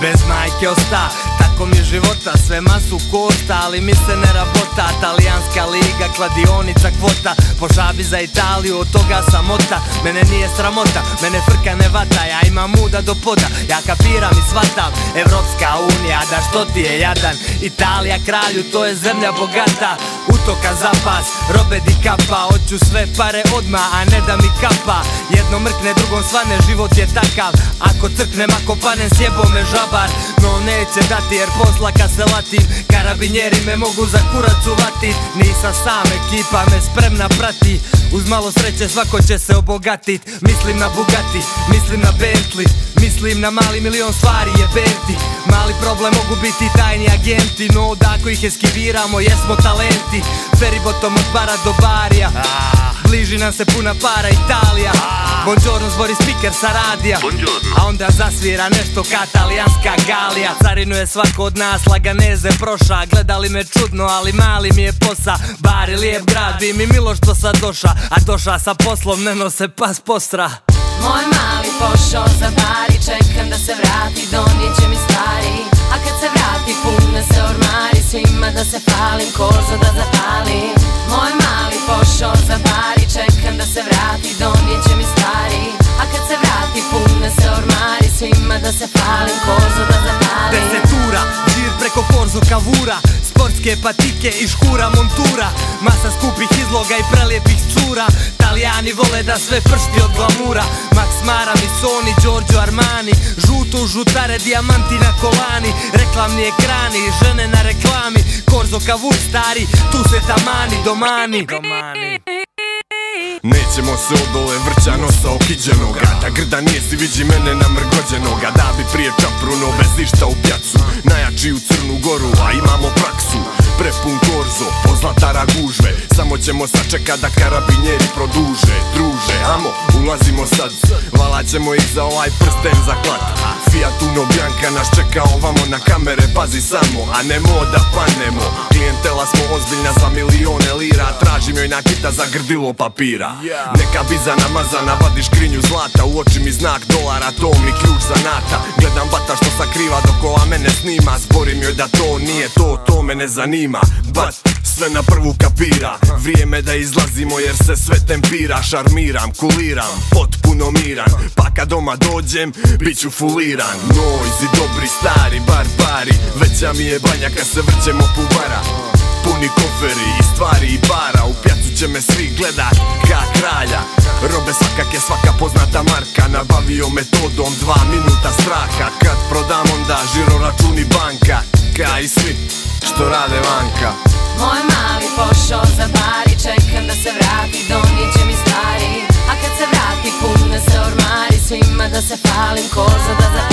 bez Michael Sta mi je života Sve masu kosta, ali mi se ne rabota. Talijanska liga, kladionica kvota. Po žabi za Italiju, od toga samota Mene nije sramota, mene frka ne vata. Ja imam muda do poda, ja kapiram i shvatam. Evropska unija, da što ti je jadan? Italija kralju, to je zemlja bogata. Utoka zapas, robe di kapa. Hoću sve pare odma, a ne da mi kapa. Jedno mrkne, drugom svane, život je takav. Ako crknem, ako panem, sjebo me žabar No neće dati jer posla kad se latim Karabinjeri me mogu za kurac uvatit. Nisam sam, ekipa me spremna prati. Uz malo sreće svako će se obogatit. Mislim na Bugatti, mislim na Bentley Mislim na mali milion stvari je benti Mali problem mogu biti tajni agenti No da ako ih eskiviramo jesmo talenti. Feribotom od bara do barija. Bliži nam se puna para Italija Buongiorno zbori speaker sa radija A onda zasvira nešto katalijanska galija. Carinu je svako od nas laganeze proša. Gledali me čudno ali mali mi je posa. Bari lijep grad bi mi milo što sad doša. A doša sa poslom ne nose pas postra. Moj mali pošao falim, kozo da zapalim Desetura, žir preko korzo kavura Sportske patike i škura montura. Masa skupih izloga i prelijepih cura. Talijani vole da sve pršti od glamura. Max Mara, Missoni, Giorgio Armani. Žuto, žutare, dijamanti na kolani. Reklamni ekrani, žene na reklami. Korzo kavur stari, tu se tamani, domani Nećemo se odole vrća nosa okiđenoga Da grda nije si viđi mene namrgođenoga Da bi prije čapruno bez išta u pjacu. Najjači u Crnu Goru, a imamo korzo, pozlatara gužve Samo ćemo sačekat da karabinjeri produže Druže, amo, ulazimo sad Vala ćemo ih za ovaj prsten za klat. Fiat Uno Bianca nas čeka ovamo na kamere Pazi samo, a nemo da panemo. Klijentela smo ozbiljna za milione lira Tražim joj nakita za grdilo papira. Neka biza namazana, vadi škrinju zlata U oči mi znak dolara, to mi ključ za sakriva dok ova mene snima. Zborim joj da to nije to, to me ne zanima. Bat, sve na prvu kapira. Vrijeme da izlazimo jer se sve tempira. Šarmiram, kuliram, potpuno miran. Pa kad doma dođem, bit ću fuliran. Noizi, dobri, stari, barbari. Veća mi je banja kad se vrćemo pubara Puni koferi i stvari i para. U pjacu će me svi gledat ka kralja. Robe svakak je svaka poznata marka. Nabavio metodom dva minuta straha Kad žiro računi banka Ka i svi što rade vanka. Moj mali pošao za bari Čekam da se vrati, donijet će mi stvari. A kad se vrati pune se ormari Svima da se falim, kozo da zapalim